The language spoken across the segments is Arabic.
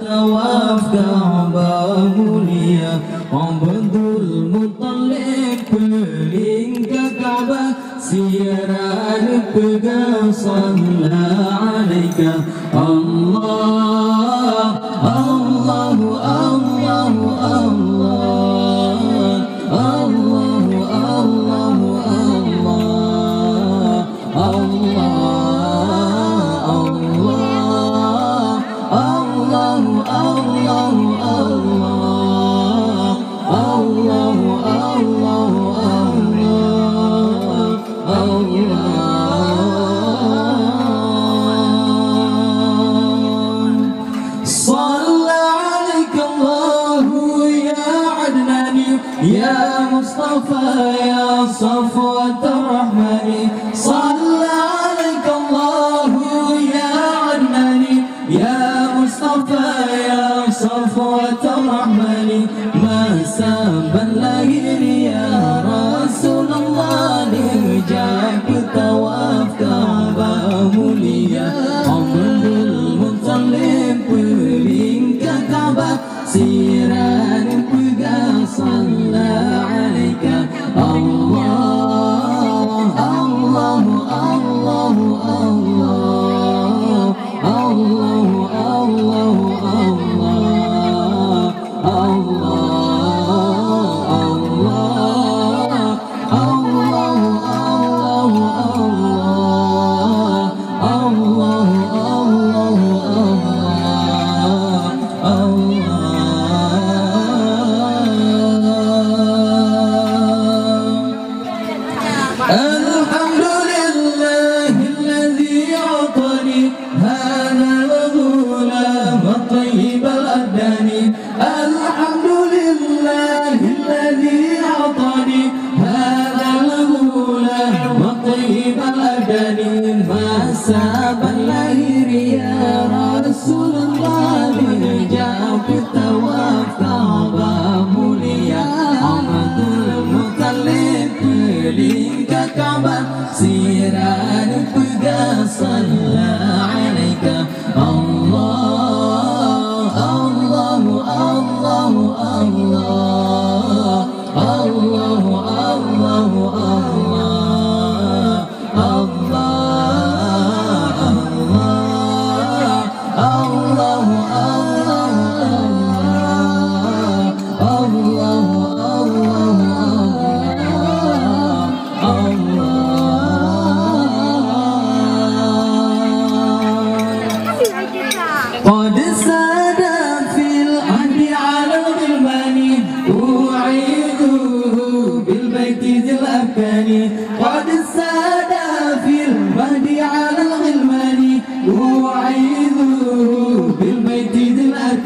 توافى بابوليا عبد المطلب كلين كعبة سيرانك صلى عليك. الله الله الله. المصطفى يا صفوة الرحمن. طيب الأجل فسبب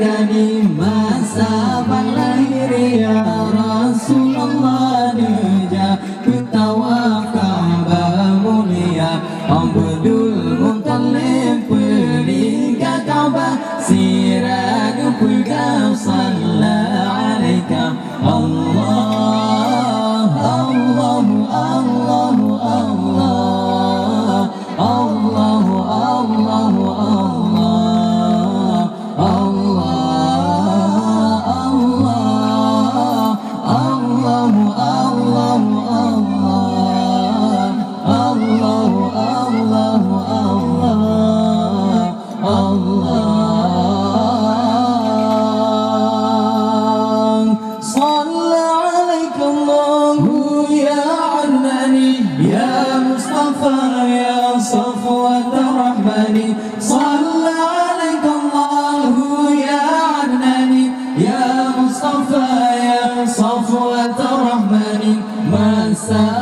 di masa lahir ya Rasulullah Dija kita wakabamulia Ambudu صفا يا صفوة الرحمن. صلى عليك الله يا عدنان يا مصطفى يا صفوة ما سأل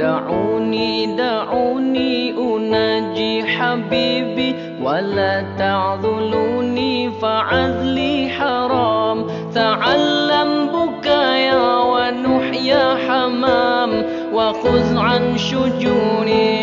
دعوني دعوني حبيبي ولا تعذلوني فعذلي حرام. تعلم بكايا ونحيا حمام وخذ عن شجوني.